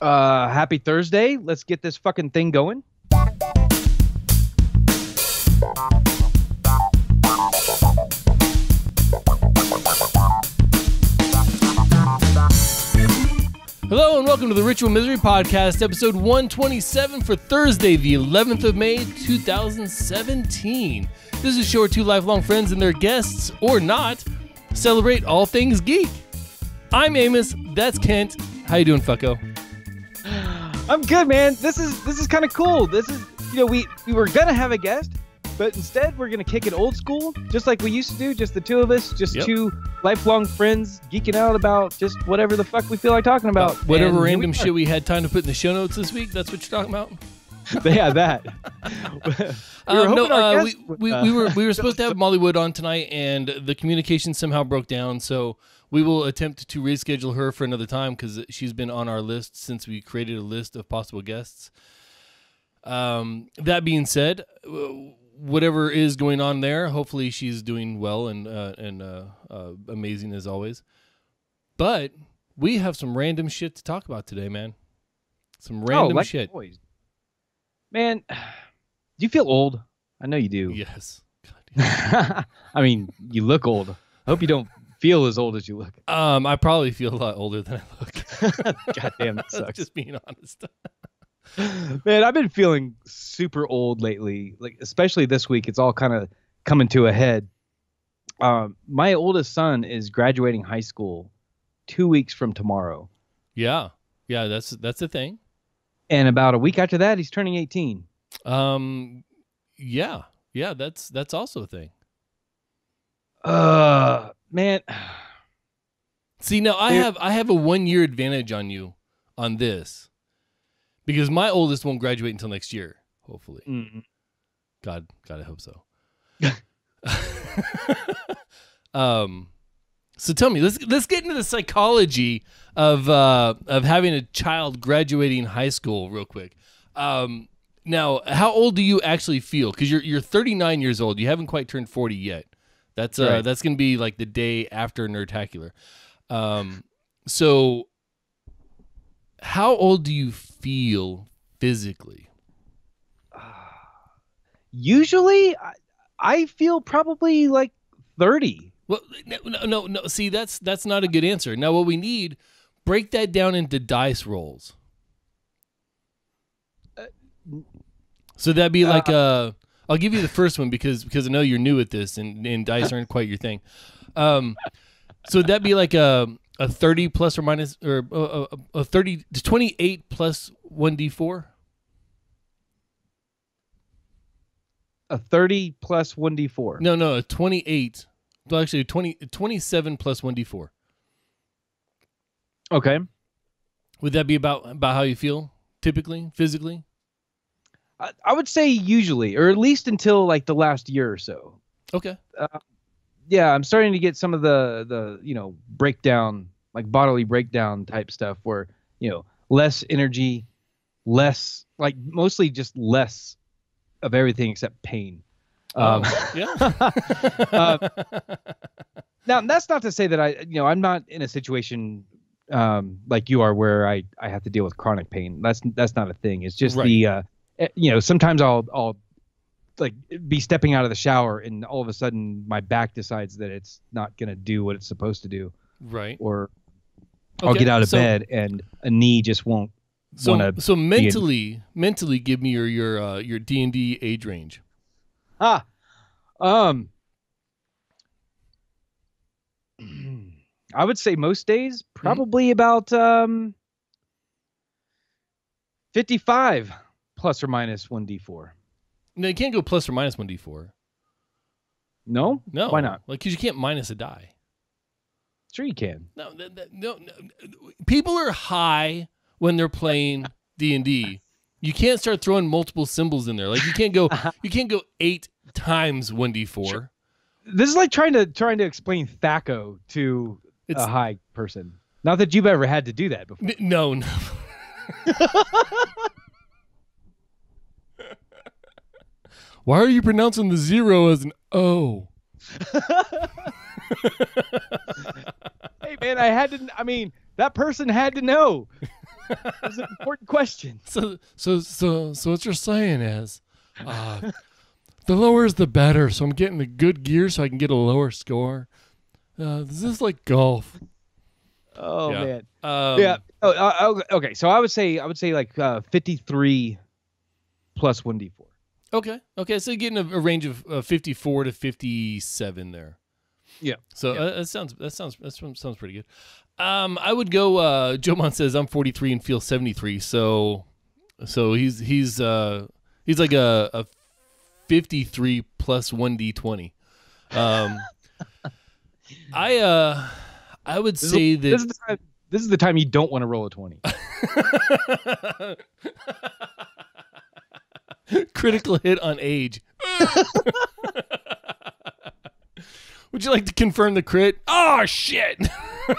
Uh, happy Thursday. Let's get this fucking thing going. Hello and welcome to the Ritual Misery Podcast, episode 127 for Thursday, the 11th of May, 2017. This is a show where two lifelong friends and their guests, or not, celebrate all things geek. I'm Amos. That's Kent. How you doing, fucko? I'm good, man. This is this is kind of cool. This is you know we we were gonna have a guest, but instead we're gonna kick it old school, just like we used to do, just the two of us, just Yep. two lifelong friends geeking out about just whatever the fuck we feel like talking about. Whatever And random we shit we had time to put in the show notes this week, that's what you're talking about? yeah, that. we were Um, no, uh, we, guest we, uh, we were we were supposed to have Molly Wood on tonight, and the communication somehow broke down. So we will attempt to reschedule her for another time because she's been on our list since we created a list of possible guests. Um, that being said, whatever is going on there, hopefully she's doing well and uh, and uh, uh, amazing as always. But we have some random shit to talk about today, man. Some random oh, like shit. Boys. Man, do you feel old? I know you do. Yes. God I mean, you look old. I hope you don't feel as old as you look. Um, I probably feel a lot older than I look. God damn, that sucks. Just being honest. Man, I've been feeling super old lately. Like especially this week, it's all kind of coming to a head. Um, my oldest son is graduating high school two weeks from tomorrow, Yeah, yeah, that's that's the thing. and about a week after that, he's turning 18. Um, yeah, yeah, that's that's also a thing. Uh, man, See, now I have I have a one year advantage on you on this because my oldest won't graduate until next year, hopefully. Mm. God, God, I hope so. um, so tell me, let's let's get into the psychology of uh, of having a child graduating high school real quick. Um, now, how old do you actually feel? Because you're you're 39 years old. You haven't quite turned 40 yet. That's uh, Right. that's gonna be like the day after Nerdtacular. Um, so how old do you feel physically? usually I, I feel probably like 30. Well, no, no, no, no. See, that's that's not a good answer. Now, what we need, break that down into dice rolls. So that'd be like uh, I'll give you the first one because because I know you're new at this and, and dice aren't quite your thing. Um, so would that'd be like a a thirty plus or minus or a, a, a thirty to twenty eight plus one d four. A 30 plus 1d4. No, no, a twenty eight. Well, actually, 20, 27 plus one d four. Okay. Would that be about about how you feel typically, physically? I, I would say usually, or at least until like the last year or so. Okay. yeah, I'm starting to get some of the the you know breakdown, like bodily breakdown type stuff, where you know less energy, less like mostly just less of everything except pain. Um, Oh, yeah. uh, now that's not to say that I you know I'm not in a situation um, like you are where I I have to deal with chronic pain. That's that's not a thing. It's just Right. the uh, you know sometimes I'll I'll like be stepping out of the shower and all of a sudden my back decides that it's not going to do what it's supposed to do right. or I'll Okay, get out of so- bed and a knee just won't So so mentally mentally give me your your uh, your D and D age range. ah um I would say most days probably about um 55 plus or minus 1d4 No, you can't go plus or minus one D four. no No, why not Like because you can't minus a die. sure you can No, that, that, no, no. People are high when they're playing D and D. You can't start throwing multiple symbols in there. Like you can't go uh-huh. you can't go eight times one D four. this is like trying to trying to explain THAC0 to It's a high person not that you've ever had to do that before no no. Why are you pronouncing the zero as an O? hey man i had to i mean that person had to know That's an important question. So so so so what you're saying is, uh, the lower is the better. So I'm getting the good gear so I can get a lower score. Uh, this is like golf. Oh Yeah. man. Um, yeah. Oh, uh, okay. So I would say I would say like uh, 53 plus 1d4. Okay. Okay. So you're getting a, a range of uh, 54 to 57 there. Yeah. So Yeah. Uh, that sounds that sounds that sounds pretty good. Um, I would go. Uh, Joe Mon says I'm 43 and feel 73. So, so he's he's uh he's like a, a 53 plus one d20. Um, I uh I would This say is, this is that the time. This is the time you don't want to roll a 20. critical hit on age. Would you like to confirm the crit? Oh shit.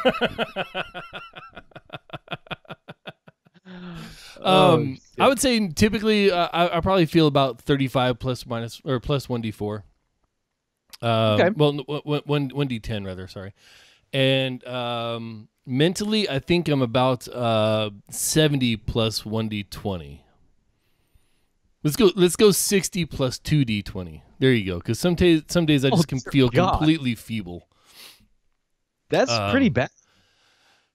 Oh, um, I would say typically uh, I, I probably feel about 35 plus minus or plus 1d4. Um, Okay. Well, n- w- w- one one d10 rather. Sorry. And um, mentally, I think I'm about uh, 70 plus 1d20. Let's go. Let's go 60 plus 2d20. There you go. Because some days, some days I Oh, just can feel God. completely feeble. That's um, pretty bad.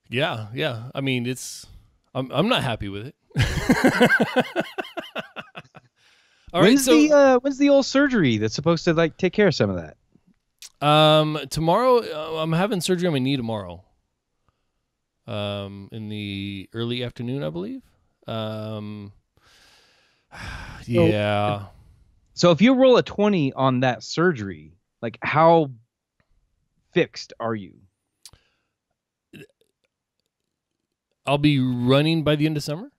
Yeah, yeah. I mean, it's. I'm. I'm not happy with it. All right. when's So the uh, when's the old surgery that's supposed to like take care of some of that? Um, tomorrow uh, I'm having surgery on my knee tomorrow. Um, in the early afternoon, I believe. Um, yeah. So if you roll a 20 on that surgery, like how fixed are you? I'll be running by the end of summer.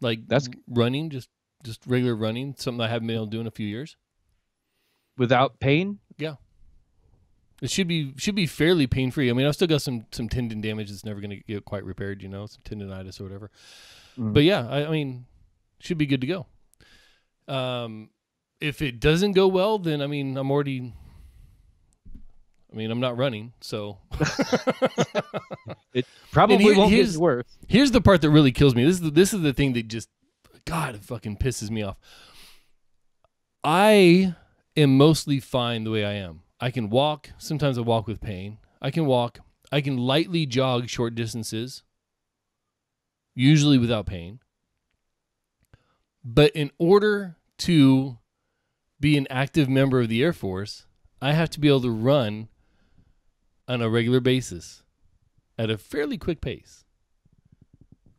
Like That's- running, just just regular running, something I haven't been able to do in a few years. Without pain? Yeah. It should be should be fairly pain free. I mean, I've still got some some tendon damage that's never going to get quite repaired. You know, some tendonitis or whatever. Mm. But yeah, I, I mean, should be good to go. Um, if it doesn't go well, then I mean, I'm already. I mean, I'm not running, so it Probably here- won't get worse. here's the part that really kills me. This is the, this is the thing that just, God, it fucking pisses me off. I am mostly fine the way I am. I can walk. Sometimes I walk with pain. I can walk. I can lightly jog short distances, usually without pain. But in order to be an active member of the Air Force, I have to be able to run on a regular basis at a fairly quick pace.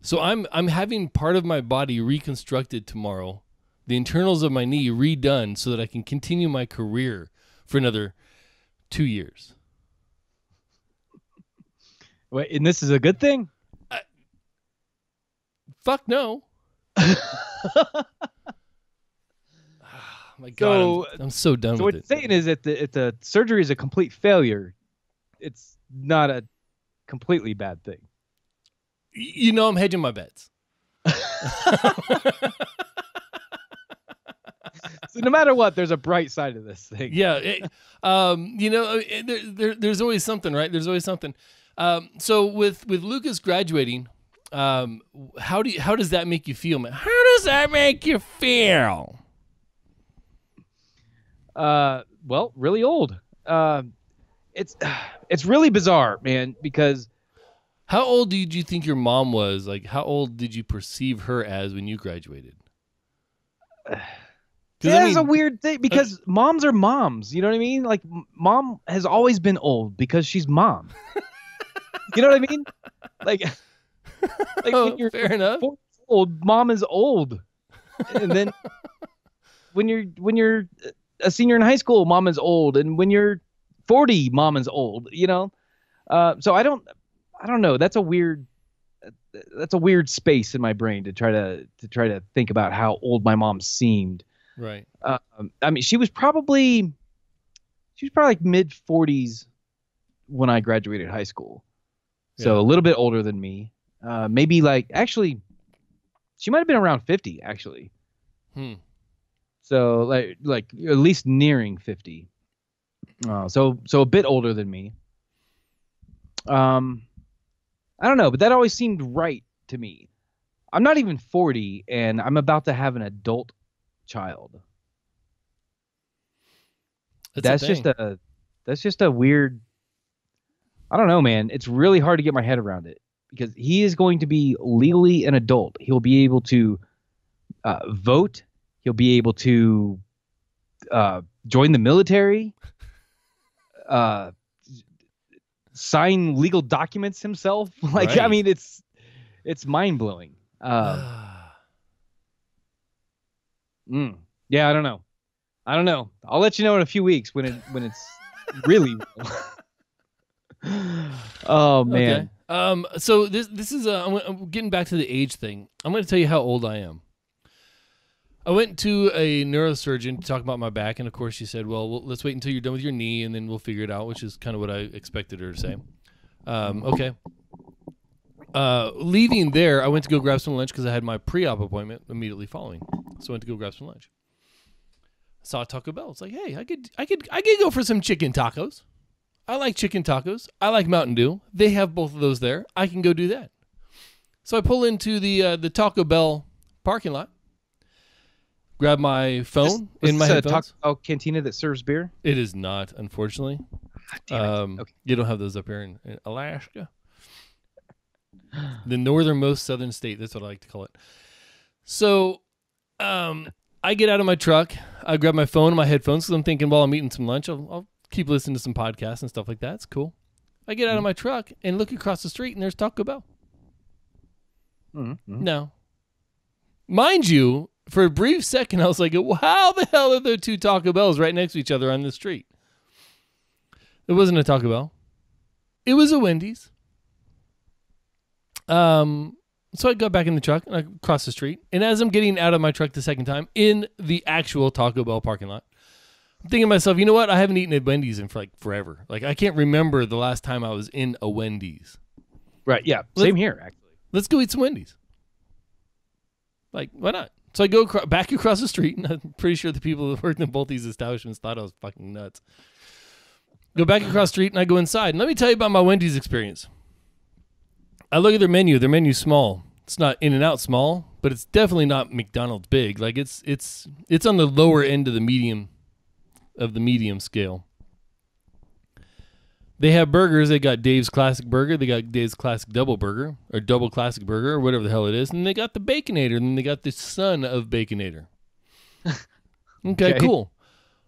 So I'm I'm having part of my body reconstructed tomorrow, the internals of my knee redone so that I can continue my career for another 2 years. Wait, and this is a good thing? Fuck no. oh, my god, So- I'm, I'm so done so with what it. you're saying is that the if the surgery is a complete failure, it's not a completely bad thing. You know I'm hedging my bets. So no matter what, there's a bright side of this thing. yeah it- um you know there, there, there's always something right there's always something um so with with lucas graduating um how do you, how does that make you feel man how does that make you feel Uh, well, really old. Um, it's it's really bizarre, man, because how old did you think your mom was like how old did you perceive her as when you graduated 'Cause, I that's a weird thing. Because moms are moms. You know what I mean? Like mom has always been old because she's mom. you know what I mean? Like, like oh, when you're fair enough old, mom is old, and then when you're when you're a senior in high school, mom is old, and when you're 40, mom is old. You know, uh, so I don't, I don't know. That's a weird, that's a weird space in my brain to try to to try to think about how old my mom seemed. right Um, I mean, she was probably, she was probably like mid 40s when I graduated high school, so Yeah. a little bit older than me. Uh, maybe like actually, she might have been around 50 actually. hmm. So like like at least nearing 50. Uh, so so a bit older than me. Um I don't know, but that always seemed right to me. I'm not even 40 and I'm about to have an adult child. That's, that's just a that's just a weird I don't know, man. It's really hard to get my head around it because he is going to be legally an adult. He'll be able to uh, vote. He'll be able to uh, join the military, uh, sign legal documents himself. like, I mean, it's it's mind blowing. Uh, mm, yeah, I don't know. I don't know. I'll let you know in a few weeks when it when it's really. oh man. Okay. Um. So this this is uh, I'm, I'm getting back to the age thing. I'm going to tell you how old I am. I went to a neurosurgeon to talk about my back, and of course she said, "Well, well let's wait until you're done with your knee, and then we'll figure it out," which is kind of what I expected her to say. Um, okay. Uh, leaving there, I went to go grab some lunch because I had my pre-op appointment immediately following. So I went to go grab some lunch. saw Taco Bell. It's like, hey, I could, I could, I could go for some chicken tacos. I like chicken tacos. I like Mountain Dew. They have both of those there. I can go do that. So I pull into the uh, the Taco Bell parking lot. Grab my phone Was in my this a headphones. Taco Bell cantina that serves beer. It is not, unfortunately. damn it. Um, Okay. You don't have those up here in, in Alaska. the northernmost southern state. That's what I like to call it. So, um, I get out of my truck. I grab my phone and my headphones because I'm thinking while I'm eating some lunch, I'll, I'll keep listening to some podcasts and stuff like that. It's cool. I get out of my truck and look across the street, and there's Taco Bell. Mhm, mhm. No. Mind you, for a brief second, I was like, well, how the hell are there two Taco Bells right next to each other on the street? It wasn't a Taco Bell. It was a Wendy's. Um, so I got back in the truck and I crossed the street. And as I'm getting out of my truck the second time in the actual Taco Bell parking lot, I'm thinking to myself, you know what? I haven't eaten at Wendy's in for like forever. Like I can't remember the last time I was in a Wendy's. Right. Yeah. Let- Same here, actually. let's go eat some Wendy's. Like, why not? So I go back across the street, and I'm pretty sure the people that worked in both these establishments thought I was fucking nuts. Go back across the street, and I go inside. And let me tell you about my Wendy's experience. I look at their menu. Their menu's small. It's not in and out small, but it's definitely not McDonald's big. Like it's it's it's on the lower end of the medium of the medium scale. They have burgers. They got Dave's Classic Burger. They got Dave's Classic Double Burger or Double Classic Burger or whatever the hell it is. And they got the Baconator. And then they got the son of Baconator. okay, Okay. cool.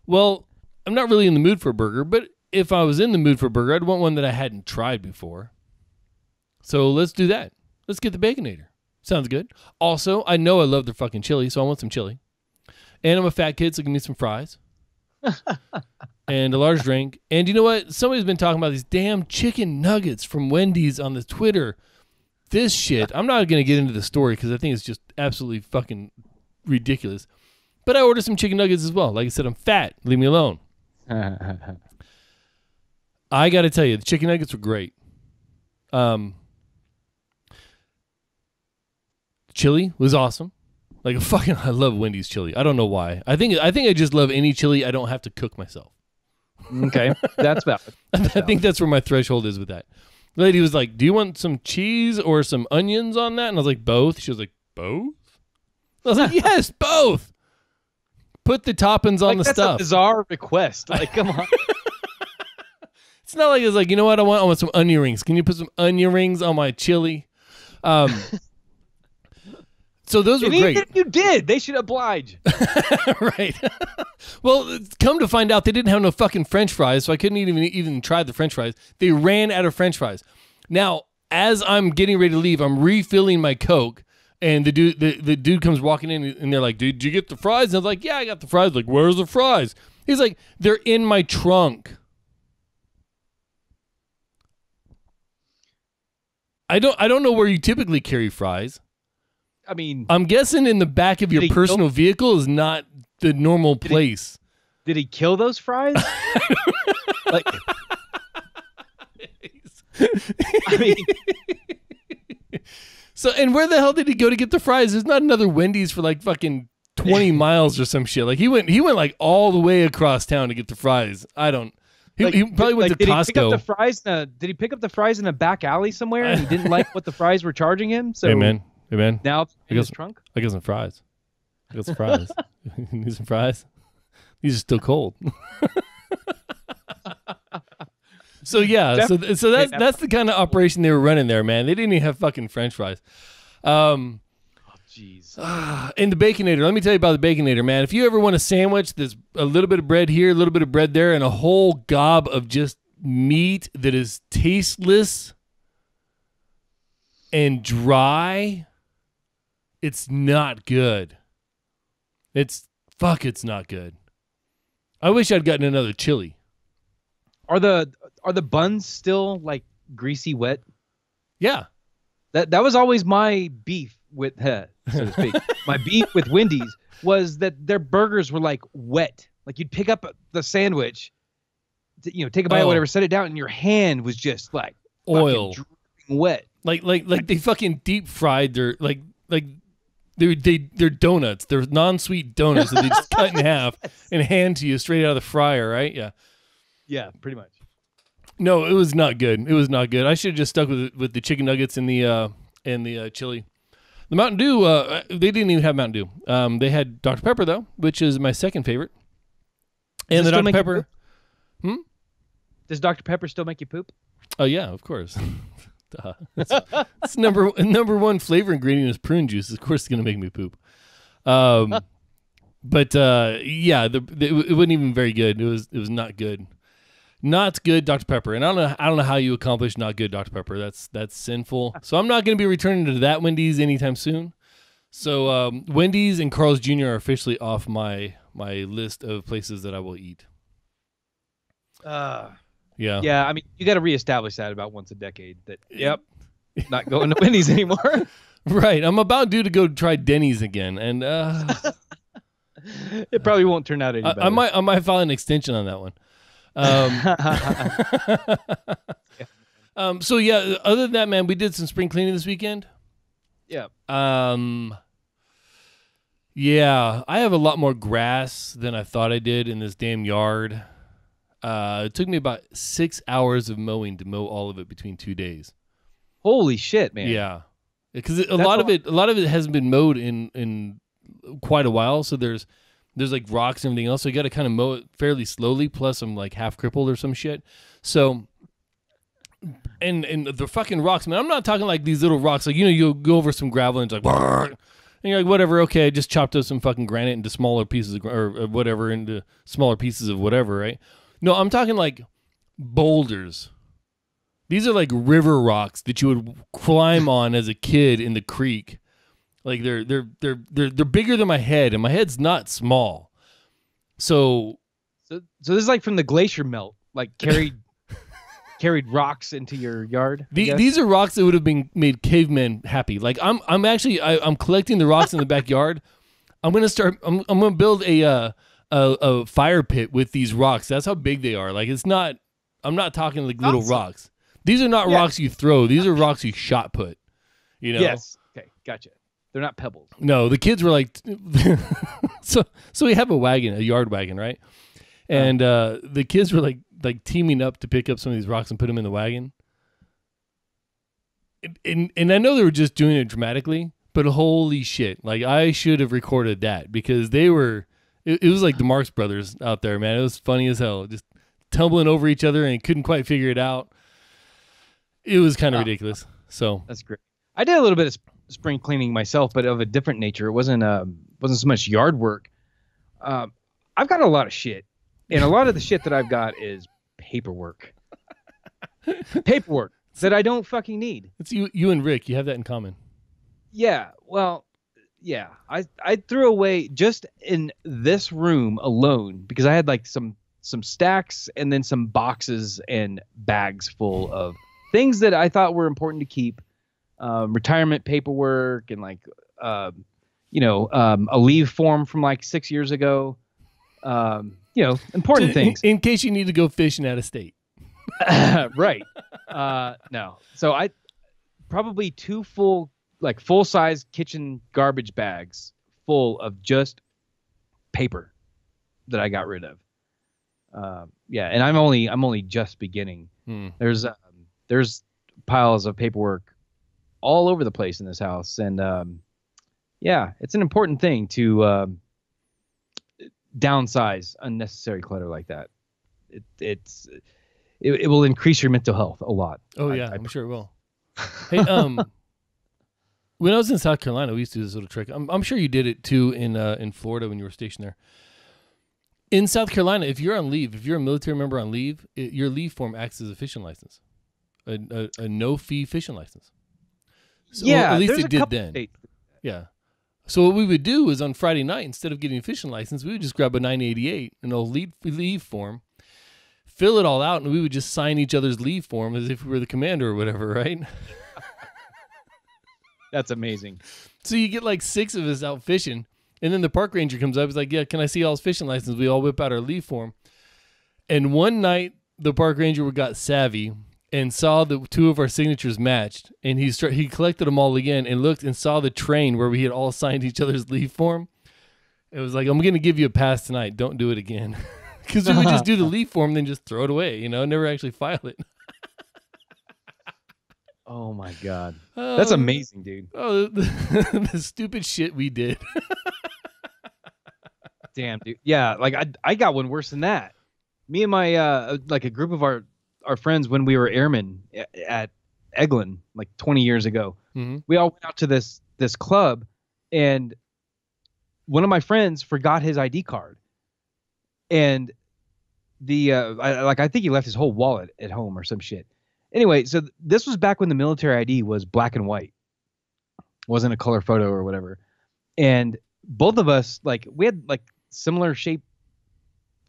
Well, I'm not really in the mood for a burger, but if I was in the mood for a burger, I'd want one that I hadn't tried before. So let's do that. Let's get the Baconator. Sounds good. Also, I know I love their fucking chili, so I want some chili. And I'm a fat kid, so give me some fries and a large drink. And you know what? Somebody's been talking about these damn chicken nuggets from Wendy's on the Twitter. This shit. I'm not going to get into the story because I think it's just absolutely fucking ridiculous. But I ordered some chicken nuggets as well. Like I said, I'm fat. Leave me alone. I got to tell you, the chicken nuggets were great. Um, chili was awesome. Like a fucking, I love Wendy's chili. I don't know why. I think I think I just love any chili I don't have to cook myself. okay. That's valid. I think that's where my threshold is with that. The lady was like, "Do you want some cheese or some onions on that?" And I was like, "Both." She was like, "Both." I was like, "Yes, both." Put the toppings on like, the that's stuff. a bizarre request. Like, come on. It's not like it's like, you know what? I want I want some onion rings. Can you put some onion rings on my chili? Um So those were and even great. if you did, they should oblige. right. well, come to find out they didn't have no fucking french fries, so I couldn't even even try the french fries. They ran out of french fries. Now, as I'm getting ready to leave, I'm refilling my Coke. And the dude, the, the dude comes walking in, and they're like, "Dude, did you get the fries?" And I was like, "Yeah, I got the fries." Like, where's the fries? He's like, "They're in my trunk." I don't, I don't know where you typically carry fries. I mean, I'm guessing in the back of your Did he personal vehicle is not the normal he- place. did he kill those fries? like, I mean, So, and where the hell did he go to get the fries? There's not another Wendy's for like fucking 20 miles or some shit. Like he went, he went like all the way across town to get the fries. I don't. He, Like, he probably went like, to did he pick up Costco. the fries? In a, did he pick up the fries in a back alley somewhere and he didn't like what the fries were charging him? So hey man, hey man, now it's in his trunk. I got some fries. I got some fries. Need some fries? These are still cold. so yeah, so so that's that's the kind of operation they were running there, man. They didn't even have fucking French fries. Um, Jeez. and the Baconator. Let me tell you about the Baconator, man. If you ever want a sandwich, there's a little bit of bread here, a little bit of bread there, and a whole gob of just meat that is tasteless and dry. It's not good. It's fuck. It's not good. I wish I'd gotten another chili. Are the are the buns still like greasy wet? Yeah, That that was always my beef with uh, so to speak. my beef with Wendy's was that their burgers were like wet. Like you'd pick up the sandwich, you know, take a bite, Oh. or whatever, set it down, and your hand was just like oil. wet. Like like like they fucking deep fried their like like they they they're donuts. They're non-sweet donuts that they just cut in half and hand to you straight out of the fryer, right? Yeah. Yeah, pretty much. No, it was not good. It was not good. I should have just stuck with with the chicken nuggets and the uh and the uh, chili. The Mountain Dew, uh, they didn't even have Mountain Dew. Um, they had Dr Pepper though, which is my second favorite. Does And the Dr Pepper. poop? Does Dr Pepper still make you poop? Oh yeah, of course. Duh. It's, it's number number one flavor ingredient is prune juice. Of course, it's gonna make me poop. Um, but uh, yeah, the, the, it wasn't even very good. It was it was not good, not good Dr Pepper. And I don't know I don't know how you accomplish not good Dr Pepper. That's that's sinful. So I'm not gonna be returning to that Wendy's anytime soon. So um, Wendy's and Carl's Jr. are officially off my my list of places that I will eat. Uh, Yeah. yeah, I mean, you got to reestablish that about once a decade. That yep, not going to Wendy's anymore. Right. I'm about due to go try Denny's again, and uh, it probably won't turn out any I, better. I might I might file an extension on that one. Um, um, so yeah, other than that, man, we did some spring cleaning this weekend. yeah. Um, yeah, I have a lot more grass than I thought I did in this damn yard. Uh, it took me about six hours of mowing to mow all of it between two days. Holy shit, man. Yeah, because a That's lot of it, a lot of it hasn't been mowed in in quite a while. So there's there's like rocks and everything else. So you got to kind of mow it fairly slowly. Plus, I'm like half crippled or some shit. So. And and the fucking rocks, man. I'm not talking like these little rocks. Like you know, you go over some gravel and it's like, and you're like, whatever. Okay, I just chopped up some fucking granite into smaller pieces of, or, or whatever into smaller pieces of whatever, right? No, I'm talking like boulders. These are like river rocks that you would climb on as a kid in the creek. Like they're they're they're they're they're bigger than my head, and my head's not small. So So, so this is like from the glacier melt, like carried carried rocks into your yard. The, these are rocks that would have been made cavemen happy. Like I'm I'm actually I, I'm collecting the rocks in the backyard. I'm gonna start. I'm I'm gonna build a uh a, a fire pit with these rocks. That's how big they are. Like it's not. I'm not talking like little Awesome. rocks. These are not Yeah. rocks you throw. These are rocks you shot put. You know. Yes. Okay, gotcha. They're not pebbles. No, the kids were like, so so we have a wagon, a yard wagon, right? And uh, the kids were like like teaming up to pick up some of these rocks and put them in the wagon. And, and and I know they were just doing it dramatically, but holy shit! Like I should have recorded that because they were. It, it was like the Marx Brothers out there, man. It was funny as hell, just tumbling over each other and couldn't quite figure it out. It was kind of Wow. ridiculous. So That's great. I did a little bit of spring cleaning myself, but of a different nature. It wasn't um wasn't so much yard work. Um, I've got a lot of shit, and a lot of the shit that I've got is paperwork. paperwork that I don't fucking need. it's you, you and Rick. You have that in common. Yeah, well, yeah. I I threw away just in this room alone because I had like some some stacks and then some boxes and bags full of things that I thought were important to keep. Um, retirement paperwork and like um, you know um, a leave form from like six years ago. Um, you know important In- things. in case you need to go fishing out of state. right. Uh, no. So I probably two full, like full size kitchen garbage bags full of just paper that I got rid of. Uh, yeah, and I'm only I'm only just beginning. Hmm. There's um, there's piles of paperwork all over the place in this house, and um, yeah, it's an important thing to um, downsize unnecessary clutter like that. It, it's it, it will increase your mental health a lot. Oh I- yeah, I- am sure it will. hey, um, when I was in South Carolina, we used to do this little trick. I'm, I'm sure you did it too in uh, in Florida when you were stationed there. In South Carolina, if you're on leave, if you're a military member on leave, it, your leave form acts as a fishing license, a, a, a no fee fishing license. So, well, yeah, at least it did then. states- Yeah. So what we would do is on Friday night, instead of getting a fishing license, we would just grab a 988, an old leave, leave form, fill it all out, and we would just sign each other's leave form as if we were the commander or whatever, right? That's amazing. So you get like six of us out fishing, and then the park ranger comes up. He's like, "Yeah, can I see y'all's fishing license?" We all whip out our leave form. And one night, the park ranger got savvy and saw the two of our signatures matched, and he he collected them all again and looked and saw the train where we had all signed each other's leave form. It was like, "I'm going to give you a pass tonight. Don't do it again." Because we would just do the leave form, then just throw it away, you know, never actually file it. Oh my god, that's Oh, amazing, dude. Oh, the, the stupid shit we did. Damn, dude. Yeah, like I I got one worse than that. Me and my uh like a group of our our friends when we were airmen at Eglin like 20 years ago. hmm We all went out to this this club and one of my friends forgot his ID card. And the uh I, like I think he left his whole wallet at home or some shit. Anyway, so th- this was back when the military ID was black and white. Wasn't a color photo or whatever. And both of us like we had like similar shape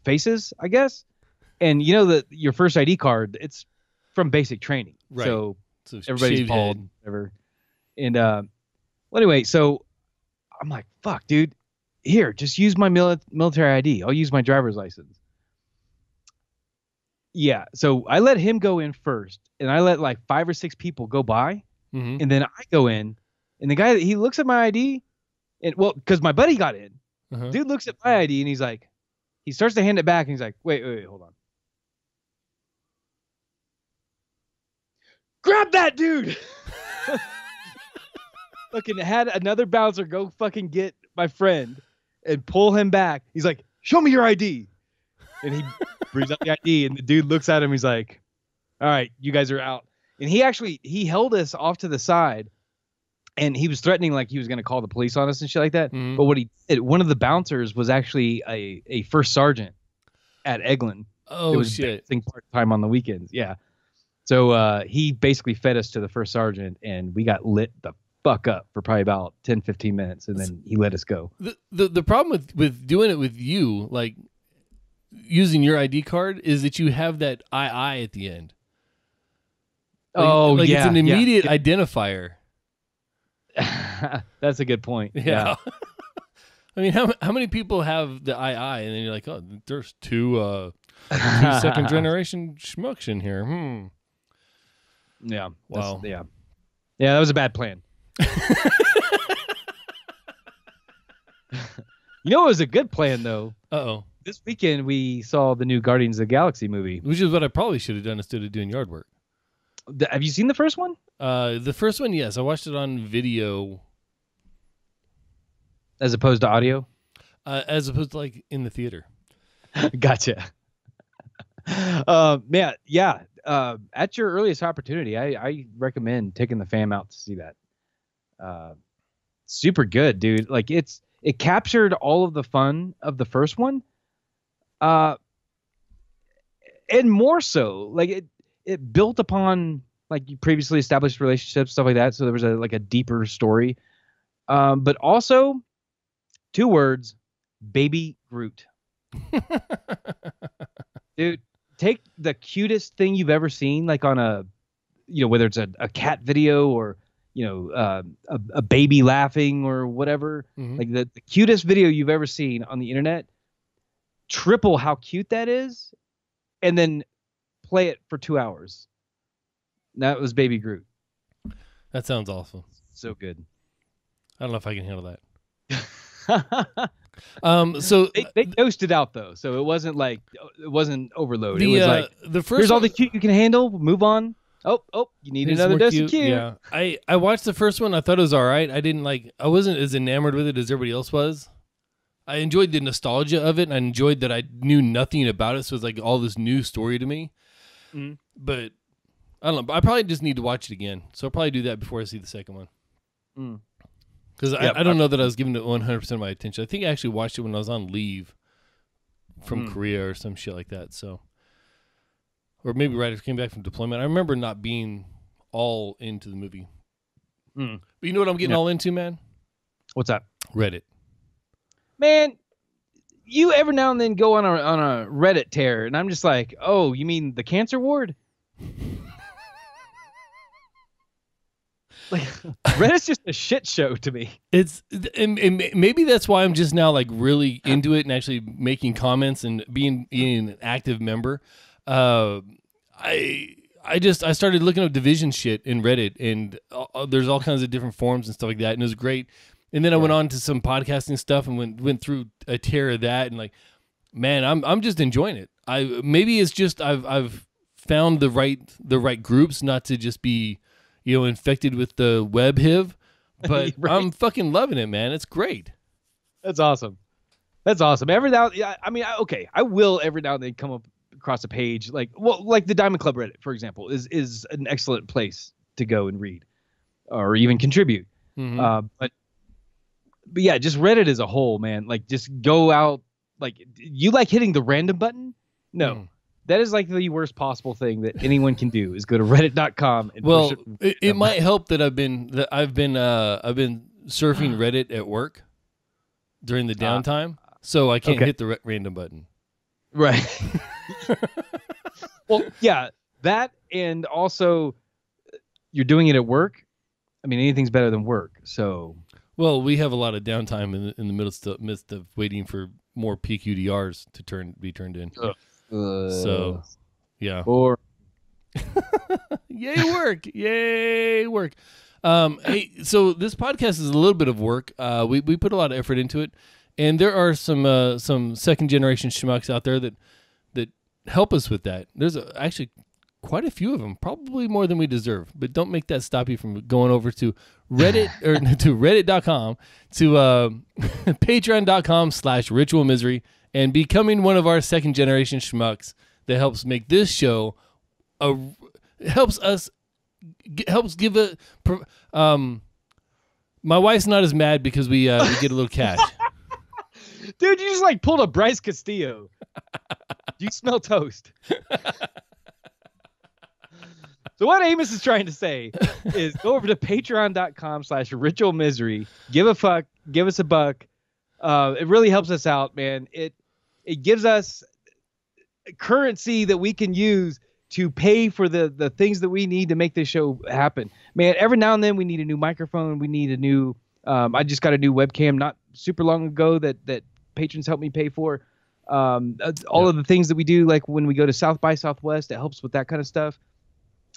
faces, I guess. And you know that your first ID card, it's from basic training. Right. So So everybody's bald, head. whatever. And uh, well, anyway, so I'm like, fuck, dude. Here, just use my mili- military ID. I'll use my driver's license. Yeah, so I let him go in first, and I let like five or six people go by, Mhm. and then I go in, and the guy he looks at my ID, and well, because my buddy got in, Uh-huh. dude looks at my ID and he's like, he starts to hand it back, and he's like, wait, wait, wait hold on. Grab that dude. fucking had another bouncer go fucking get my friend and pull him back. He's like, "Show me your ID." And he brings up the ID, and the dude looks at him. He's like, "All right, you guys are out." And he actually he held us off to the side, and he was threatening like he was gonna call the police on us and shit like that. Mhm. But what he did, one of the bouncers was actually a a first sergeant at Eglin. Oh it was shit! part time on the weekends. Yeah. So uh, he basically fed us to the first sergeant, and we got lit the fuck up for probably about 10, 15 minutes, and then he let us go. The, the the problem with with doing it with you, like using your ID card, is that you have that II at the end. Like- oh like yeah, it's an yeah. immediate identifier. That's a good point. Yeah. I mean, how how many people have the II, and then you're like, oh, there's two uh two second generation schmucks in here. Hmm. Yeah. Wow. Yeah. Yeah, that was a bad plan. you know, it was a good plan though. Uh oh. This weekend we saw the new Guardians of the Galaxy movie. Which is what I probably should have done instead of doing yard work. Th- Have you seen the first one? Uh, the first one, yes, I watched it on video, As opposed to audio? uh, as opposed to like in the theater. gotcha. uh, man, yeah. Uh, at your earliest opportunity, I, I recommend taking the fam out to see that. Uh, super good, dude. Like it's it captured all of the fun of the first one. Uh, and more so, like it it built upon like previously established relationships, stuff like that. So there was a like a deeper story. Um, but also, two words, baby Groot dude take the cutest thing you've ever seen like on a you know whether it's a, a cat video or you know uh, a, a baby laughing or whatever Mhm. like the, the cutest video you've ever seen on the internet triple how cute that is and then play it for two hours that was baby groot That sounds awful. so good I don't know if I can handle that. Um, so They, they ghosted out though, so it wasn't like it wasn't overload. the it was uh, like the first here's all the cute you can handle. Move on. Oh, oh, you need another dose cute. of cute. Yeah, I I watched the first one. I thought it was all right. I didn't like. I wasn't as enamored with it as everybody else was. I enjoyed the nostalgia of it. and I enjoyed that I knew nothing about it, so it's like all this new story to me. Mhm. But I don't know. I probably just need to watch it again. So I'll probably do that before I see the second one. Mm. Because Yep. I, I don't know that I was giving it 100 percent of my attention. I think I actually watched it when I was on leave from Mm. Korea or some shit like that. So, or maybe right after I came back from deployment. I remember not being all into the movie. Mm. But you know what I'm getting Yeah. all into, man? What's that, Reddit. Man? You every now and then go on a on a Reddit tear, and I'm just like, oh, you mean the cancer ward? like Reddit's just a shit show to me. It's and, and maybe that's why I'm just now like really into it and actually making comments and being being an active member. Uh, I I just I started looking up division shit in Reddit and uh, there's all kinds of different forums and stuff like that and it was great. And then I went on to some podcasting stuff and went went through a tear of that and like man, I'm I'm just enjoying it. I maybe it's just I've I've found the right the right groups not to just be you know infected with the web HIV, but Right. I'm fucking loving it, man. It's great. That's awesome. That's awesome. Every now, yeah, I mean, I, okay, I will every now and then come up across a page like, well, like the Diamond Club Reddit, for example, is is an excellent place to go and read, or even contribute. Mhm. Uh, but but yeah, just Reddit as a whole, man. Like, just go out. Like, you like hitting the random button? No, Mm. that is like the worst possible thing that anyone can do. Is go to Reddit.com and Well, push it. it, might help that I've been that I've been uh I've been surfing Reddit at work during the Ah. downtime, so I can't Okay. hit the ra- random button. Right. well, yeah, that and also uh, you're doing it at work. I mean, anything's better than work. So Well, we have a lot of downtime in the, in the midst of, midst of waiting for more PQDRs to turn be turned in. So, yeah. or Yay work. Yay work. Um, hey, so this podcast is a little bit of work. Uh, we, we put a lot of effort into it. And there are some uh, some second generation schmucks out there that that help us with that. There's a, actually quite a few of them, probably more than we deserve. But don't make that stop you from going over to Reddit or to reddit.com to uh, patreon.com slash ritual misery and becoming one of our second generation schmucks that helps make this show a helps us g- helps give a um my wife's not as mad because we uh, we get a little cash. dude, you just like pulled a Bryce Castillo. you smell toast. So what Amos is trying to say is go over to patreon.com slash ritual misery. Give a fuck. Give us a buck. Uh, it really helps us out, man. It it gives us currency that we can use to pay for the the things that we need to make this show happen. Man, every now and then we need a new microphone. We need a new. Um, I just got a new webcam not super long ago that that patrons helped me pay for. Um, uh, all of the things that we do, like when we go to South by Southwest, it helps with that kind of stuff.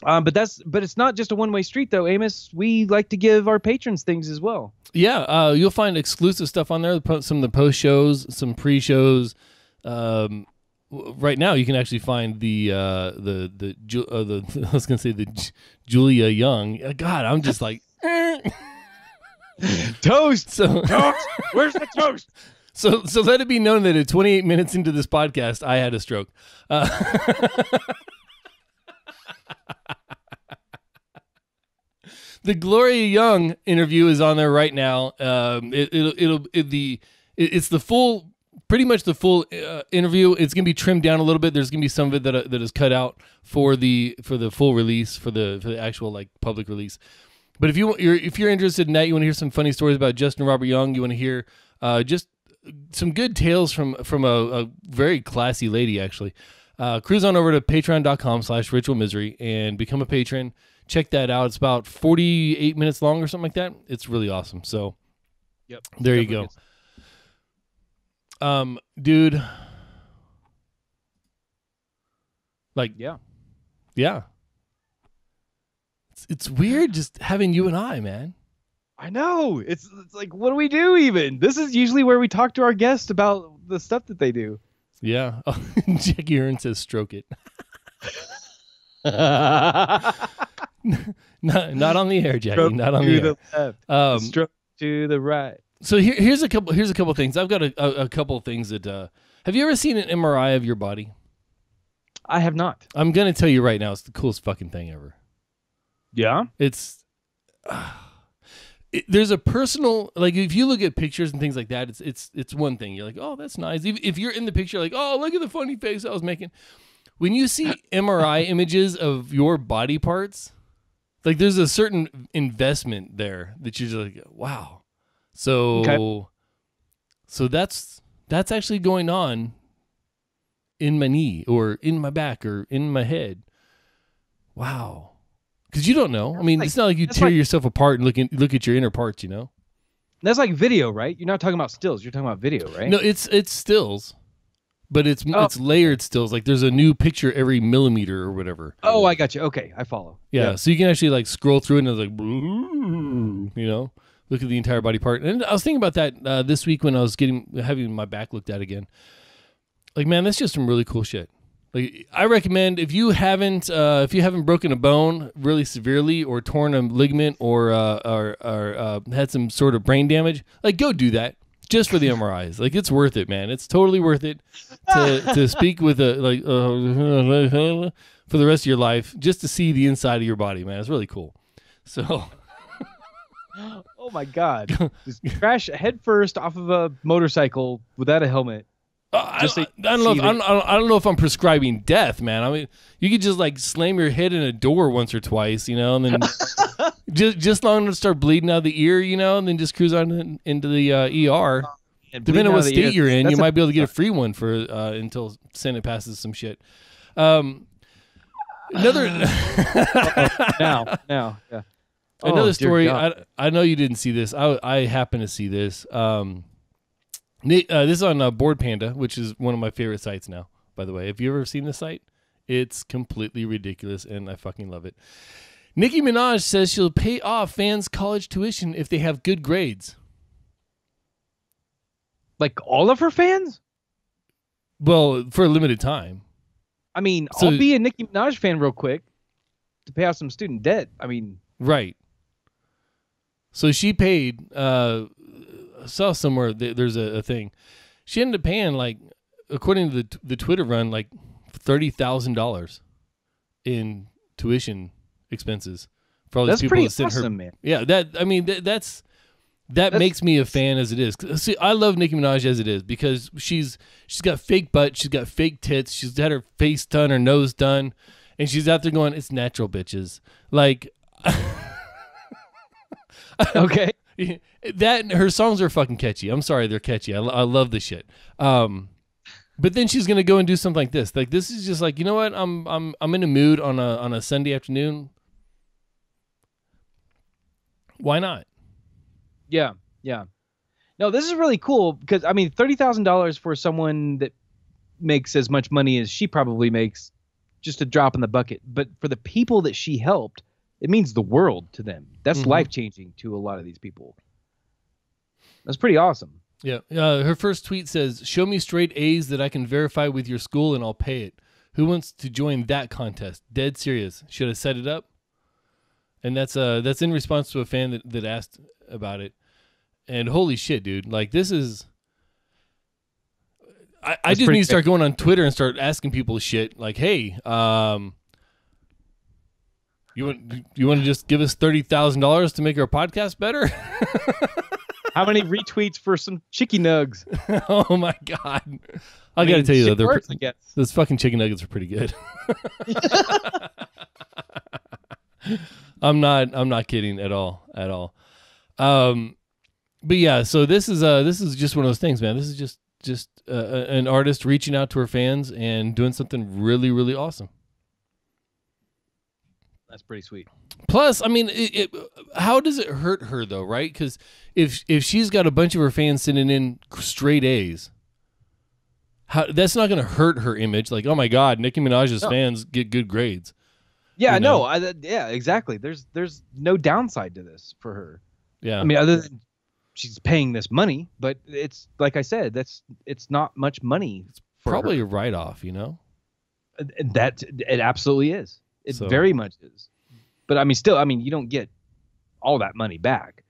Um, but that's but it's not just a one way street though, Amos. We like to give our patrons things as well. yeah, uh, you'll find exclusive stuff on there. Some of the post shows, some pre shows. Um, right now, you can actually find the uh, the the Ju- uh, the I was gonna say the J- Julia Young. Uh, God, I'm just like. Toast, So, toast. Where's the toast? so, so let it be known that at 28 minutes into this podcast, I had a stroke. The Gloria Young interview is on there right now. Um, it, it'll, it'll, it, the, it, it's the full, pretty much the full uh, interview. It's gonna be trimmed down a little bit. There's gonna be some of it that, uh, that is cut out for the for the full release for the for the actual like public release. But if you you're if you're interested in that, you want to hear some funny stories about Justin Robert Young. You want to hear uh, just some good tales from from a, a very classy lady actually. Uh, cruise on over to patreon.com slash ritual misery and become a patron. Check that out. It's about 48 minutes long or something like that. It's really awesome. So Yep. there you go. Um, dude. Like, Yeah. yeah. It's, it's weird just having you and I, man. I know. It's it's like what do we do even? This is usually where we talk to our guests about the stuff that they do. Yeah. Oh, Jackie Hern says stroke it. not, not on the air, Jackie. Stroke not on to the air. the left, Um, stroke to the right. so here, here's a couple. Here's a couple things. I've got a, a, a couple things that. Uh, have you ever seen an MRI of your body? I have not. I'm gonna tell you right now, it's the coolest fucking thing ever. Yeah. It's it, there's a personal like if you look at pictures and things like that, it's it's it's one thing. You're like, oh, that's nice. If, if you're in the picture, like, oh, look at the funny face I was making. When you see MRI images of your body parts, like there's a certain investment there that you're just like, wow. So Okay. so that's that's actually going on in my knee or in my back or in my head. Wow. Because you don't know. I mean, like- it's not like you tear like- yourself apart and look in, look at your inner parts. You know. That's like video, right? You're not talking about stills. You're talking about video, right? No, it's it's stills, but it's Oh. it's layered stills. Like there's a new picture every millimeter or whatever. Oh, I got you. Okay, I follow. yeah, So you can actually like scroll through it and it's like, you know, look at the entire body part. And I was thinking about that uh, this week when I was getting having my back looked at again. Like, man, that's just some really cool shit. Like, I recommend if you haven't uh, if you haven't broken a bone really severely or torn a ligament or uh, or, or uh, had some sort of brain damage, like go do that just for the MRIs. Like, it's worth it, man. It's totally worth it to to speak with a like uh, for the rest of your life just to see the inside of your body, man. It's really cool. So. Oh my god! Just crash head first off of a motorcycle without a helmet. Uh, Just I, so I don't know. If, I, don't, I don't know if I'm prescribing death, man. I mean, you could just like slam your head in a door once or twice, you know, and then just just long enough to start bleeding out of the ear, you know, and then just cruise on in, into the uh, ER. And Depending on what state ear. you're in, you a- might be able to get a free one for uh, until Senate passes some shit. Um, another now, now, yeah. Oh, another dear story. I I know you didn't see this. I I happen to see this. Um, uh, this is on uh, Bored Panda, which is one of my favorite sites now. By the way, have you ever seen this site? It's completely ridiculous, and I fucking love it. Nicki Minaj says she'll pay off fans' college tuition if they have good grades. like all of her fans. Well, for a limited time. I mean, So- I'll be a Nicki Minaj fan real quick to pay off some student debt. I mean, Right. So she paid. Uh, saw somewhere th- there's a, a thing. She ended up paying like, according to the the Twitter run, like thirty thousand dollars in tuition expenses for all these that's people pretty that sent awesome, her. man. Yeah, that I mean that that's that That's- makes me a fan as it is. See, I love Nicki Minaj as it is because she's she's got fake butt, she's got fake tits, she's had her face done, her nose done, and she's out there going, "It's natural, bitches." Like Okay. that her songs are fucking catchy. I'm sorry, they're catchy. I, I love the shit. Um, but then she's gonna go and do something like this. Like this is just like you know what? I'm I'm I'm in a mood on a on a Sunday afternoon. Why not? Yeah, yeah. No, this is really cool because I mean, thirty thousand dollars for someone that makes as much money as she probably makes, just a drop in the bucket. But for the people that she helped, it means the world to them. That's Mhm. life changing to a lot of these people. That's pretty awesome. Yeah. Uh, her first tweet says, "Show me straight A's that I can verify with your school, and I'll pay it." Who wants to join that contest? Dead serious. Should I set it up? And that's uh that's in response to a fan that, that asked about it. And holy shit, dude! Like this is. I, I just need to start going on Twitter and start asking people shit like, "Hey, um, you want you want to just give us thirty thousand dollars to make our podcast better?" How many retweets for some chicky nugs? oh my god! I, gotta mean, tell you though, they're works, pre- those fucking chicken nuggets are pretty good. I'm not. I'm not kidding at all. At all. Um, but yeah. So this is uh this is just one of those things, man. This is just just uh, an artist reaching out to her fans and doing something really really awesome. That's pretty sweet. Plus, I mean, it, it, how does it hurt her though, right? Because if if she's got a bunch of her fans sending in straight A's, how that's not going to hurt her image. Like, oh my God, Nicki Minaj's No. fans get good grades. Yeah, You know? no, I, yeah, exactly. There's there's no downside to this for her. Yeah. I mean, other than she's paying this money, but it's like I said, that's it's not much money. for Probably her. a write off, you know? that it absolutely is. It So- very much is. But I mean, still, I mean, you don't get all that money back.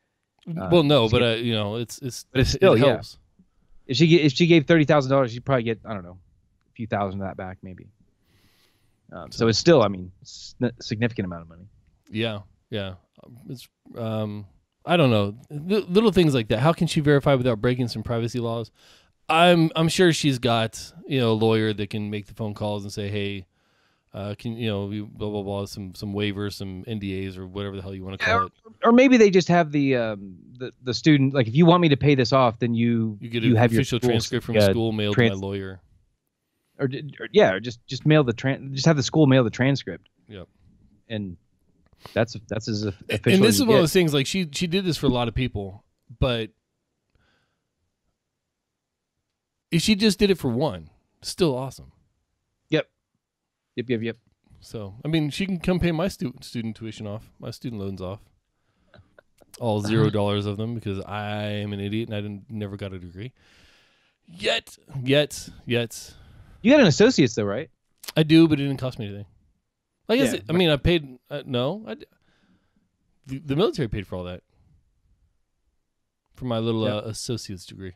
Uh, well, no, but get- uh, you know, it's it's But it's it still, yeah. helps. If she ga- if she gave thirty thousand dollars, she'd probably get I don't know, a few thousand of that back maybe. Um, so it's still, I mean, s- significant amount of money. Yeah, yeah. Um, It's um, I don't know, Li- little things like that. How can she verify without breaking some privacy laws? I'm I'm sure she's got you know a lawyer that can make the phone calls and say, hey, uh, can you know you- blah blah blah some some waivers, some NDAs or whatever the hell you want to call it. Or maybe they just have the um, the the student like if you want me to pay this off, then you You get an have official your transcript from uh, school mailed trans- to my lawyer. or, or yeah, or just just mail the tran just have the school mail the transcript. Yep. And that's that's as official. and this is you one of those things like she she did this for a lot of people but if she just did it for one still awesome. Yep. Yep. Yep. so i mean she can come pay my student student tuition off my student loans off all zero dollars of them because i am an idiot and i didn't never got a degree yet yet yet You got an associate's though, right? i do but it didn't cost me anything i guess Yeah, it, i mean i paid uh, no I, the, the military paid for all that for my little Yep. uh, associate's degree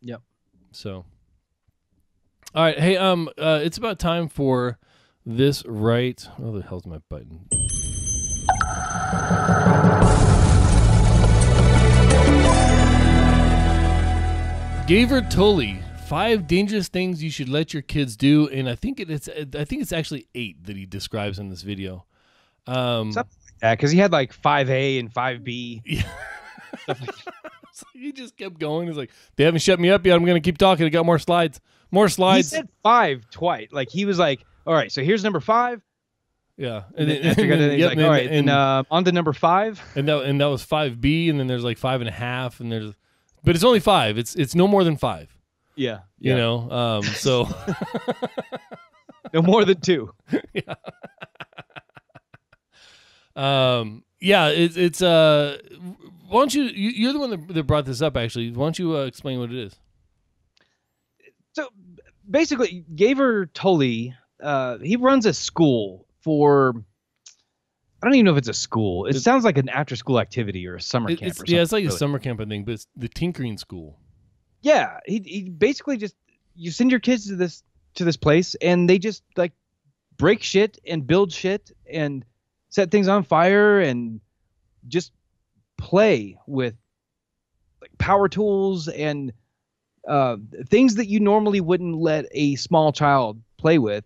Yep. so all right hey um uh, it's about time for this right oh the hell's my button Gever Tulley, five dangerous things you should let your kids do, and I think it, it's I think it's actually eight that he describes in this video. Um, Something Yeah, because he had like five A and five B. yeah. So he just kept going. He's like, they haven't shut me up yet. I'm gonna keep talking. I got more slides, more slides. He said five twice. Like he was like, "All right, so here's number five. yeah, And then got done, he's yep, like, and- "All right, and, and uh, on to number five. and that and that was five B, and then there's like five and a half, and there's, but it's only five. It's it's no more than five. Yeah, You know, um, so no more than two. yeah. um, yeah, it's it's uh, why don't you, you you're the one that, that brought this up actually. Why don't you uh, explain what it is? So basically, Gever Tulley, uh, he runs a school for. I don't even know if it's a school. It It- sounds like an after-school activity or a summer camp. it's, yeah, it's like something, a summer camp, I think, but it's the tinkering school. Yeah, he he basically just you send your kids to this to this place and they just like break shit and build shit and set things on fire and just play with like power tools and uh, things that you normally wouldn't let a small child play with.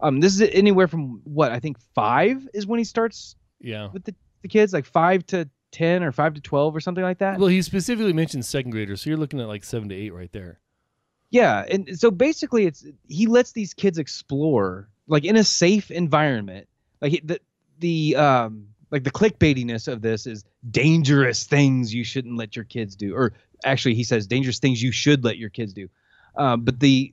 Um, this is anywhere from what I think five is when he starts Yeah. with the, the kids, like five to ten or five to twelve or something like that. Well, he specifically mentioned second graders, so you're looking at like seven to eight right there. Yeah, and so basically, it's he lets these kids explore like in a safe environment. Like the the um like the clickbaitiness of this is dangerous things you shouldn't let your kids do, or actually, he says dangerous things you should let your kids do. Um, but the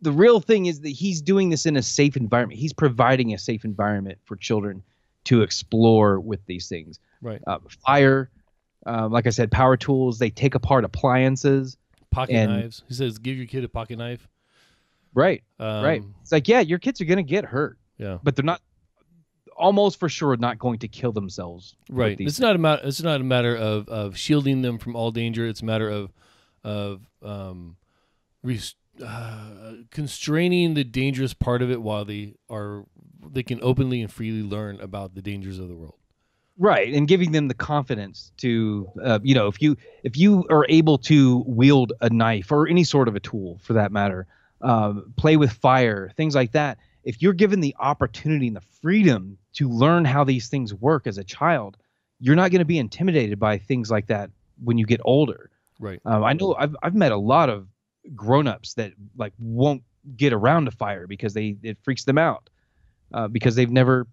the real thing is that he's doing this in a safe environment. He's providing a safe environment for children to explore with these things. Right. Uh, fire, um, like I said, power tools. They take apart appliances. Pocket And- knives. He says, give your kid a pocket knife. Right. Um, right. It's like, yeah, your kids are gonna get hurt, Yeah. but they're not almost for sure not going to kill themselves. Right. It's not a matter. It's not a matter of, of shielding them from all danger. It's a matter of of um, uh, constraining the dangerous part of it while they are they can openly and freely learn about the dangers of the world. right and giving them the confidence to uh, you know if you if you are able to wield a knife or any sort of a tool for that matter um, play with fire things like that if you're given the opportunity and the freedom to learn how these things work as a child you're not going to be intimidated by things like that when you get older Right. Um, I know I've I've met a lot of grown-ups that like won't get around a fire because they it freaks them out uh, because they've never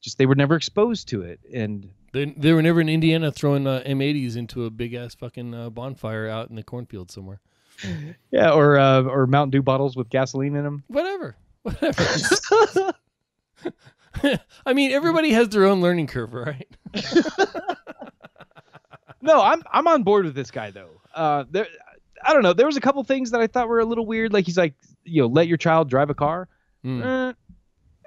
just they were never exposed to it and They they were never in Indiana throwing uh, M80s into a big ass fucking uh, bonfire out in the cornfield somewhere. yeah or uh, or Mountain Dew bottles with gasoline in them. Whatever. Whatever. I mean, everybody has their own learning curve, right? no, I'm I'm on board with this guy though. Uh, there, I don't know. There was a couple things that I thought were a little weird. Like he's like, you know, let your child drive a car. Mm. Eh,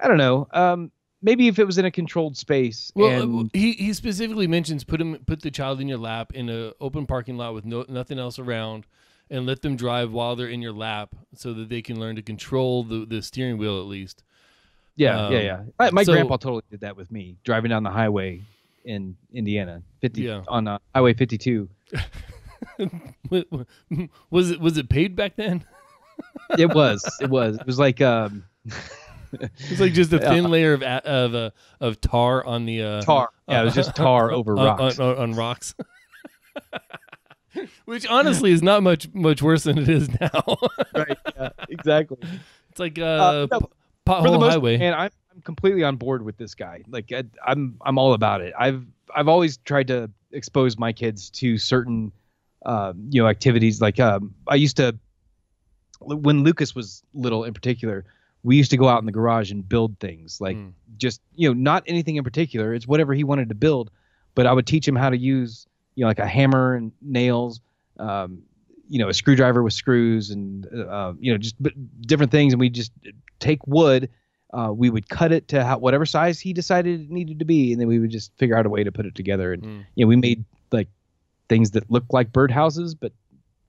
I don't know. Um, maybe if it was in a controlled space. Well, and, uh, he he specifically mentions put him put the child in your lap in an open parking lot with no nothing else around, and let them drive while they're in your lap, so that they can learn to control the the steering wheel at least. Yeah, um, yeah, yeah. My, my so- grandpa totally did that with me driving down the highway in Indiana, fifty Yeah. on uh, Highway 52. Wa- wa- was it was it paid back then? It was, it was, it was like um, It's like just a thin layer of of uh, of tar on the uh, tar. Yeah, it was just tar over rocks. on, on, on rocks. Which honestly is not much much worse than it is now. right. Yeah, exactly. it's like uh, Uh, no, p- for the pothole most highway. and I'm, I'm completely on board with this guy. Like I, I'm I'm all about it. I've I've always tried to expose my kids to certain um, you know activities. Like um, I used to when Lucas was little in particular, we used to go out in the garage and build things. Like Mm. just you know not anything in particular. It's whatever he wanted to build. But I would teach him how to use you know like a hammer and nails. Um, you know, a screwdriver with screws and uh, you know just b- different things, and we just take wood uh, we would cut it to how, whatever size he decided it needed to be, and then we would just figure out a way to put it together. And Mm. you know, we made like things that looked like birdhouses, but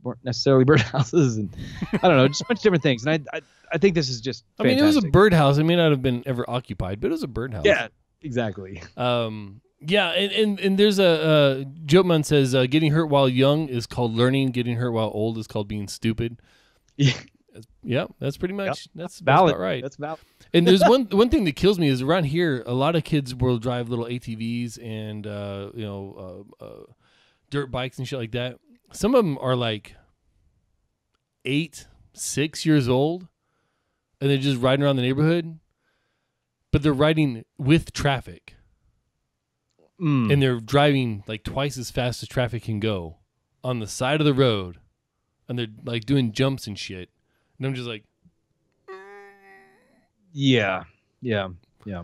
weren't necessarily birdhouses, and I don't know, just a bunch of different things. And I, I, I think this is just. I mean, it was a birdhouse. It may not have been ever occupied, but it was a birdhouse. Yeah, exactly. Um. Yeah, and and, and there's a uh, Joteman says uh, getting hurt while young is called learning. Getting hurt while old is called being stupid. Yeah. Yeah, that's pretty much that's, that's Valid. about right. That's valid. And there's one one thing that kills me is around here, a lot of kids will drive little ATVs and uh, you know uh, uh, dirt bikes and shit like that. Some of them are like eight, six years old, and they're just riding around the neighborhood, but they're riding with traffic Mm. and they're driving like twice as fast as traffic can go on the side of the road, and they're like doing jumps and shit. And I'm just like, yeah, yeah, yeah.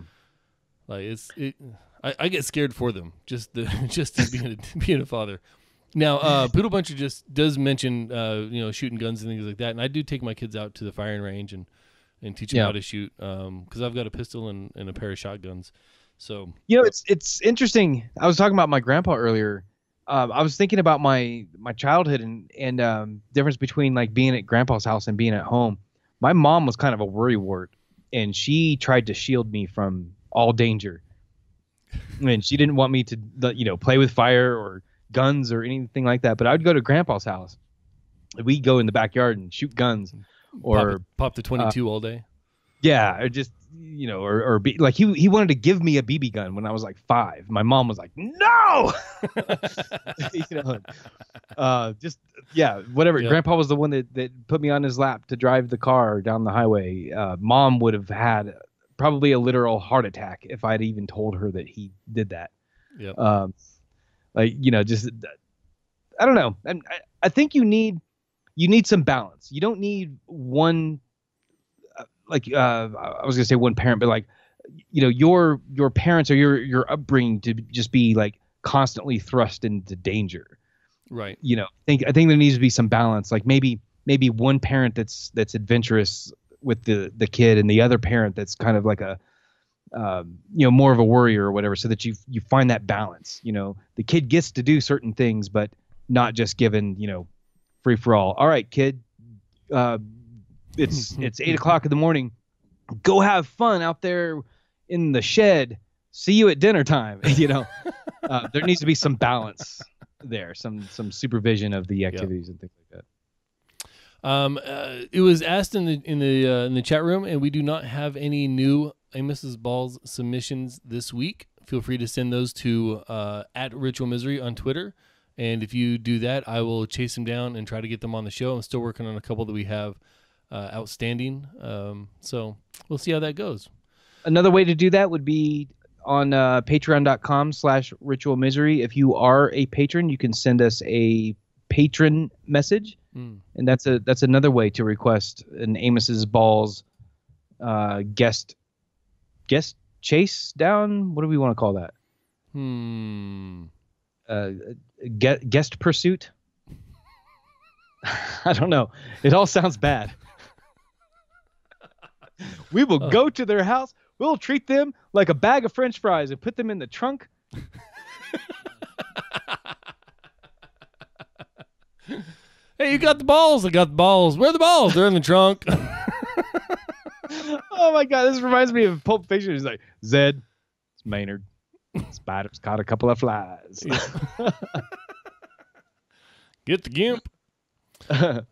Like it's it, I, I get scared for them just the just as being a, being a father. Now, uh, Poodle Buncher just does mention uh, you know shooting guns and things like that, and I do take my kids out to the firing range and and teach them Yeah. how to shoot because I've got a pistol and, and a pair of shotguns. So You know, it's it's interesting. I was talking about my grandpa earlier. Um, I was thinking about my my childhood and and um, difference between like being at grandpa's house and being at home. My mom was kind of a worrywart, and she tried to shield me from all danger. And she didn't want me to, you know, play with fire or guns or anything like that. But I would go to grandpa's house. We'd go in the backyard and shoot guns, or pop, it- pop the 22 all day. yeah, or just you know, or or be, like he he wanted to give me a BB gun when I was like five. My mom was like, no, you know, uh, just yeah, whatever. Yeah. Grandpa was the one that that put me on his lap to drive the car down the highway. Uh, mom would have had probably a literal heart attack if I'd even told her that he did that. Yep. Um, like you know, just I don't know. I, I think you need you need some balance. You don't need one like uh, I was gonna say one parent, but like you know your your parents or your your upbringing to just be like constantly thrust into danger. Right. You know, I think I think there needs to be some balance. Like maybe maybe one parent that's that's adventurous with the the kid, and the other parent that's kind of like a um, you know more of a worrier or whatever, so that you you find that balance. You know, the kid gets to do certain things, but not just given you know free for all. All right, kid, uh, it's it's eight o'clock in the morning. Go have fun out there in the shed. See you at dinner time. You know, uh, there needs to be some balance there, some some supervision of the activities and things like that. Um, uh, it was asked in the in the uh, in the chat room, and we do not have any new Amos's Balls submissions this week. Feel free to send those to uh, at Ritual Misery on Twitter, and if you do that, I will chase them down and try to get them on the show. I'm still working on a couple that we have uh, outstanding, um, so we'll see how that goes. Another way to do that would be on uh, patreon.com slash ritual misery. If you are a patron, you can send us a patron message. Mm. and that's a that's another way to request an Amos's balls uh, guest guest chase down. What do we want to call that? Hmm. uh, guest pursuit. I don't know. It all sounds bad. We will Oh. go to their house. We'll treat them like a bag of French fries and put them in the trunk. Hey, you got the balls. I got the balls. Where are the balls? They're in the trunk. Oh my god, this reminds me of Pulp Fiction. He's like, Zed, it's Maynard. Spider's caught a couple of flies. Get the gimp.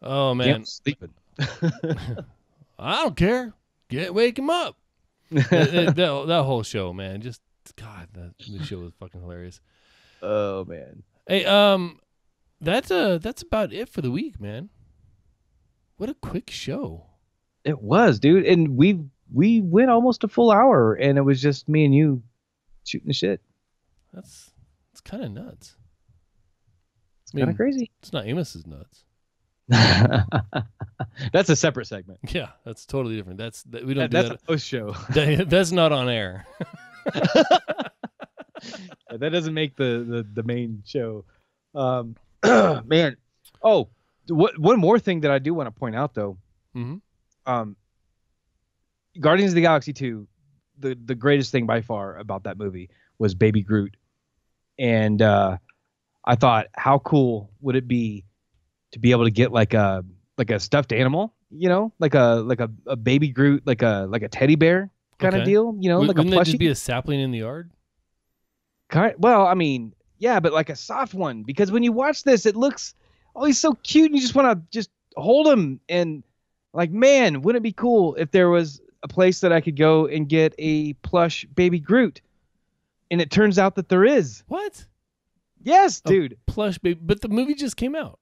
Oh man, Gimp's sleeping. I don't care. Get wake him up. that, that, that- whole show, man. Just God, that the show was fucking hilarious. Oh man. Hey, um, that's uh that's about it for the week, man. What a quick show. It was, dude. And we we went almost a full hour and it was just me and you shooting the shit. That's it's kind of nuts. It's kind of crazy. It's not Amos's nuts. that's a separate segment. Yeah, that's totally different. That's that, we don't That- do that's a post show. that. that- That's not on air. that doesn't make the, the, the main show. Um, man. Oh, what one more thing that I do want to point out though. Mhm. Um, Guardians of the Galaxy 2, the the greatest thing by far about that movie was Baby Groot. And uh, I thought, how cool would it be to be able to get like a like a stuffed animal, you know, like a like a, a baby Groot, like a like a teddy bear kind of deal, you know, Wou- like a Wouldn't that plushie. just be a sapling in the yard? Kind well, I mean, yeah, but like a soft one because when you watch this, it looks oh, he's so cute, and you just want to just hold him and like, man, wouldn't it be cool if there was a place that I could go and get a plush baby Groot? And it turns out that there is. What? Yes, A dude. Plush baby, but the movie just came out.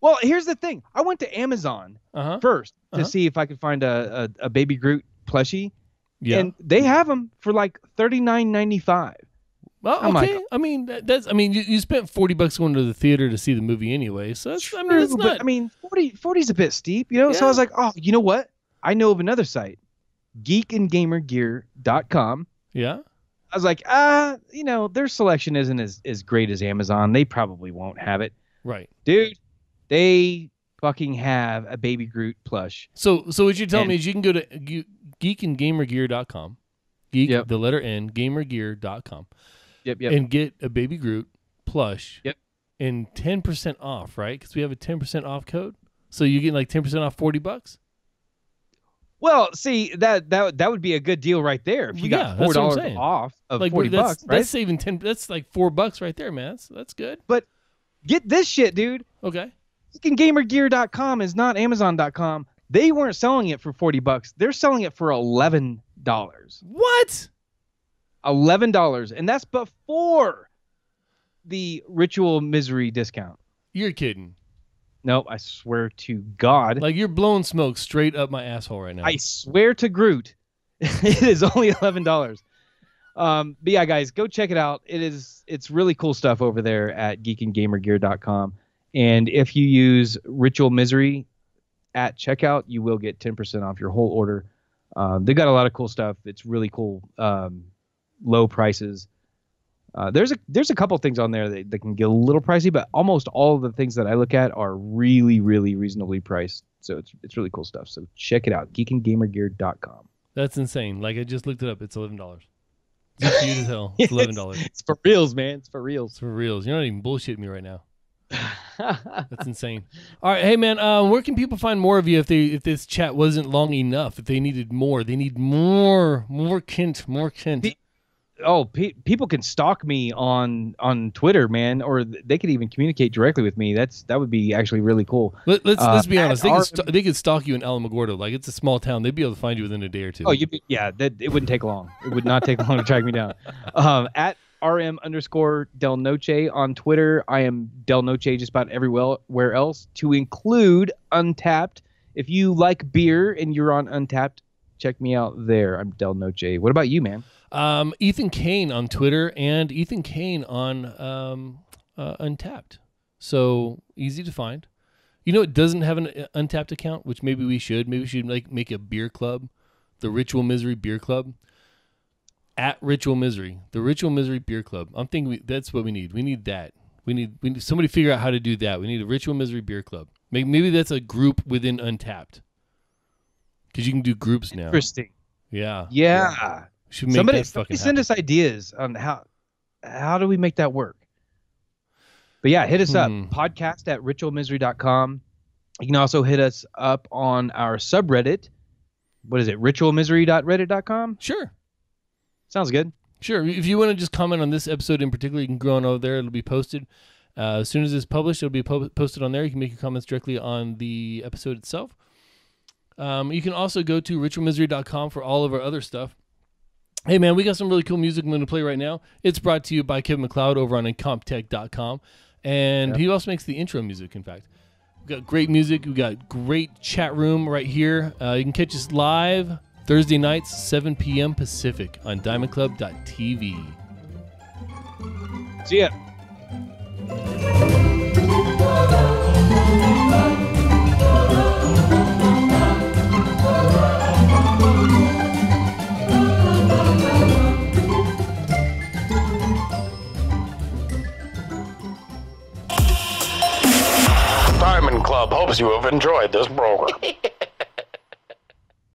Well, here's the thing. I went to Amazon Uh huh. first to Uh-huh. see if I could find a, a, a baby Groot plushie, Yeah. and they have them for like thirty nine ninety five. well, I'm like- I mean, that, that's. I mean, you, you spent forty bucks going to the theater to see the movie anyway, so that's. I mean, that's not. but I mean, 40 40 is a bit steep, you know. So I was like, oh, you know what? I know of another site, geekandgamergear.com. yeah. I was like, ah, you know, their selection isn't as, as great as Amazon. They probably won't have it, Right. dude. They fucking have a baby Groot plush. So, so what you're telling And- me is you can go to ge- geekandgamergear.com, geek Yep. the letter N gamergear.com, Yep, yep. and get a baby Groot plush. Yep. And ten percent off, right? Because we have a ten percent off code. So you get like ten percent off forty bucks. well, see that that that would be a good deal right there if you Yeah, got that's four dollars off of like forty that's bucks, right? that's saving ten. That's like four bucks right there, man. That's, that's good. But get this shit, dude. Okay. GeekandGamerGear.com is not Amazon.com. They weren't selling it for forty bucks. They're selling it for eleven dollars. What? Eleven dollars, and that's before the ritual misery discount. You're kidding. Nope, I swear to God. Like you're blowing smoke straight up my asshole right now. I swear to Groot, it is only eleven dollars. Um, but yeah, guys, go check it out. It is it's really cool stuff over there at geekandgamergear.com. And if you use Ritual Misery at checkout, you will get ten percent off your whole order. Um, they got a lot of cool stuff. It's really cool, um, low prices. Uh, there's a there's a couple things on there that, that can get a little pricey, but almost all of the things that I look at are really really reasonably priced. So it's it's really cool stuff. So check it out, geekandgamergear.com. That's insane. Like I just looked it up. It's eleven dollars. It's cute as hell. It's eleven dollars. It's for reals, man. It's for It's reals. for reals. You're not even bullshitting me right now. That's insane. All right, hey man, um, where can people find more of you if they if this chat wasn't long enough? If they needed more, they need more, more Kent, more Kent. Pe- oh, pe- people can stalk me on on Twitter, man, or they could even communicate directly with me. That's that would be actually really cool. Let, let's uh, let's be honest. They our- could, st- they could stalk you in Alamogordo. Like it's a small town. They'd be able to find you within a day or two. Oh, you yeah, that it wouldn't take long. It would not take long to track me down. Um, at rm underscore del noche on Twitter. I am del noche just about everywhere else, to include Untappd. If you like beer and you're on Untappd, check me out there. I'm del noche. What about you, man? Um, Ethan Caine on Twitter and Ethan Caine on um, uh, Untappd. So easy to find. You know, it doesn't have an uh, Untappd account, which maybe we should. Maybe we should like make a beer club, the Ritual Misery Beer Club. At Ritual Misery, the Ritual Misery Beer Club. I'm thinking we, that's what we need. We need that We need we need somebody to figure out how to do that. We need a Ritual Misery Beer Club. Maybe, maybe that's a group within Untappd. Because you can do groups now. Interesting. Yeah. Yeah. We Should make Somebody, that somebody send happen. us ideas on how how do we make that work. But yeah, hit us up. Hmm. Podcast at ritualmisery.com. You can also hit us up on our subreddit. What is it? Ritualmisery.reddit.com? Sure. Sounds good. Sure. If you want to just comment on this episode in particular, you can go on over there. It'll be posted. Uh, as soon as it's published, it'll be po- posted on there. You can make your comments directly on the episode itself. Um, you can also go to ritualmisery.com for all of our other stuff. Hey, man, we got some really cool music I'm going to play right now. It's brought to you by Kevin MacLeod over on incompetech.com. And Yep. he also makes the intro music, in fact. We've got great music. We've got great chat room right here. Uh, you can catch us live Thursday nights, 7 p.m. Pacific on diamondclub.tv. See ya. Diamond Club hopes you have enjoyed this program.